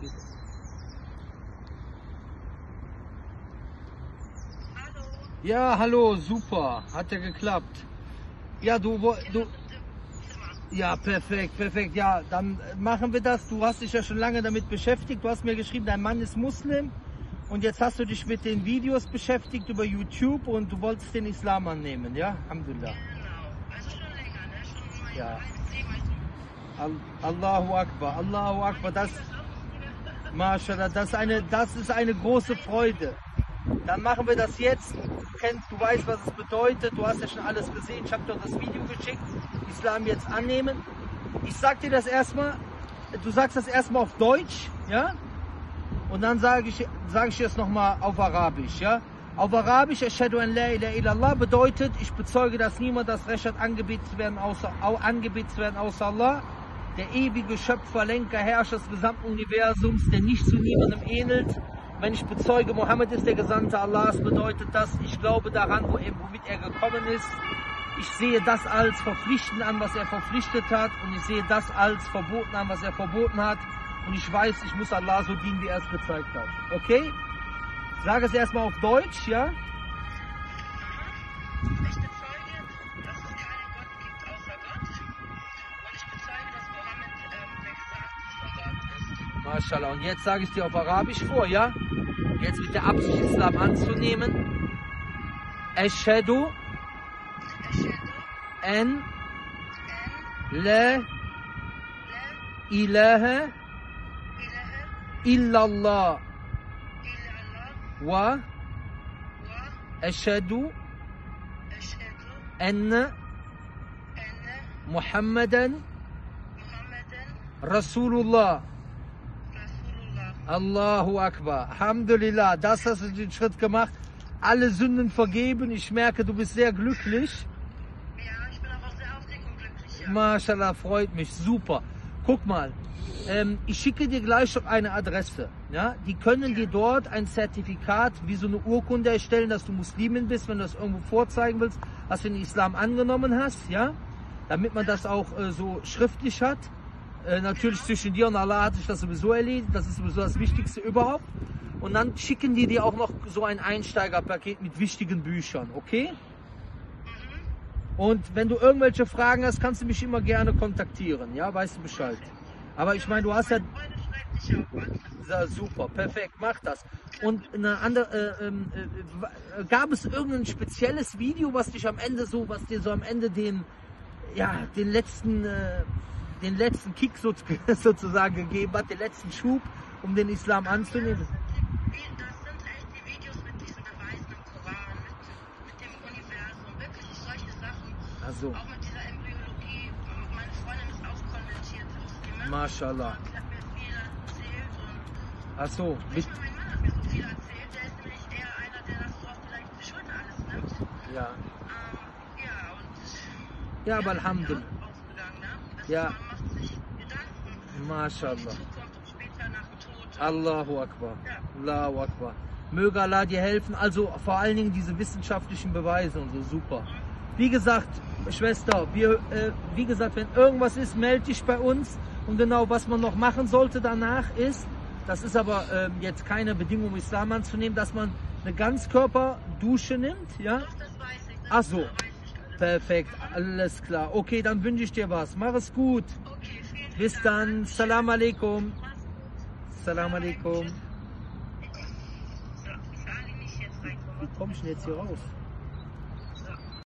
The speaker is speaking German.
Geht. Hallo. Ja, hallo, super. Hat ja geklappt. Ja, du, du, ja, perfekt, perfekt. Ja, dann machen wir das. Du hast dich ja schon lange damit beschäftigt. Du hast mir geschrieben, dein Mann ist Muslim. Und jetzt hast du dich mit den Videos beschäftigt über YouTube und du wolltest den Islam annehmen, ja? Alhamdulillah. Genau. Also schon länger, ne? Schon mein Ja. Allahu Akbar, Allahu Akbar. Das, Mashallah, das ist, eine, das ist eine große Freude. Dann machen wir das jetzt. Du, weißt, was es bedeutet. Du hast ja schon alles gesehen. Ich habe dir das Video geschickt. Islam jetzt annehmen. Ich sag dir das erstmal. Du sagst das erstmal auf Deutsch, ja? Und dann sage ich, sage ich es nochmal auf Arabisch, ja? Auf Arabisch, Ashhadu an la ilaha illallah bedeutet, ich bezeuge, dass niemand das Recht hat, angebetet zu werden, außer, au- angebetet zu werden, außer Allah. Der ewige Schöpfer, Lenker, Herrscher des gesamten Universums, der nicht zu niemandem ähnelt. Wenn ich bezeuge, Mohammed ist der Gesandte Allahs, bedeutet das, ich glaube daran, wo womit er gekommen ist. Ich sehe das als verpflichtend an, was er verpflichtet hat. Und ich sehe das als verboten an, was er verboten hat. Und ich weiß, ich muss Allah so dienen, wie er es gezeigt hat. Okay? Sage es erstmal auf Deutsch, ja? Gott ist. Mashallah. Und jetzt sage ich dir auf Arabisch vor, ja? Jetzt mit der Absicht, Islam anzunehmen. Ashhadu Ashhadu an an la la ilaha ilaha illallah illallah wa wa ashhadu ashhadu anna anna Muhammadan Muhammadan Rasulullah. Rasulullah. Allahu Akbar. Alhamdulillah, das hast du den Schritt gemacht. Alle Sünden vergeben. Ich merke, du bist sehr glücklich. Ja, ich bin auch sehr aufgeregt und glücklich. Ja. Mashallah, freut mich. Super. Guck mal, ähm, ich schicke dir gleich schon eine Adresse. Ja? Die können dir dort ein Zertifikat, wie so eine Urkunde erstellen, dass du Muslimin bist, wenn du das irgendwo vorzeigen willst, was du den Islam angenommen hast. Ja? Damit man das auch äh, so schriftlich hat. Äh, natürlich zwischen dir und Allah hat sich das sowieso erledigt. Das ist sowieso das Wichtigste überhaupt. Und dann schicken die dir auch noch so ein Einsteigerpaket mit wichtigen Büchern, okay? Und wenn du irgendwelche Fragen hast, kannst du mich immer gerne kontaktieren, ja? Weißt du Bescheid. Aber ich meine, du hast ja ja, super, perfekt, mach das. Und eine andere, äh, ähm, äh, gab es irgendein spezielles Video, was dich am Ende so, was dir so am Ende den, ja, den letzten, äh, den letzten Kick so, sozusagen gegeben hat, den letzten Schub, um den Islam anzunehmen? Wie- Das sind echt die Videos mit diesen Beweisen im Koran, mit, mit dem Universum, wirklich solche Sachen. Also, Auch mit dieser Embryologie. Meine Freundin ist auch konvertiert Muslime. Mashallah. Und hat mir viel erzählt und ach so, nicht nur mein Mann hat mir so viel erzählt. Der ist nämlich eher einer, der das so auf die leichte Schulter alles nimmt. ja. Ähm, ja, und Ja, aber Alhamdulillah. ausgegangen, ne? Ja. Man macht sich Gedanken. um Mashallah. die Zukunft und später nach dem Tod. Allahu Akbar. Allahu Akbar. Möge Allah dir helfen. Also vor allen Dingen diese wissenschaftlichen Beweise und so super. Wie gesagt, Schwester, wir, äh, wie gesagt, wenn irgendwas ist, melde dich bei uns. Und genau, was man noch machen sollte danach ist, das ist aber ähm, jetzt keine Bedingung, um Islam anzunehmen, dass man eine Ganzkörperdusche nimmt, ja? Doch, das weiß ich. Das Ach so. weiß ich alles. Perfekt, alles klar. Okay, dann wünsche ich dir was. Mach es gut. Bis dann. Salam alaikum. Salam alaikum. Wie komme ich denn jetzt hier raus?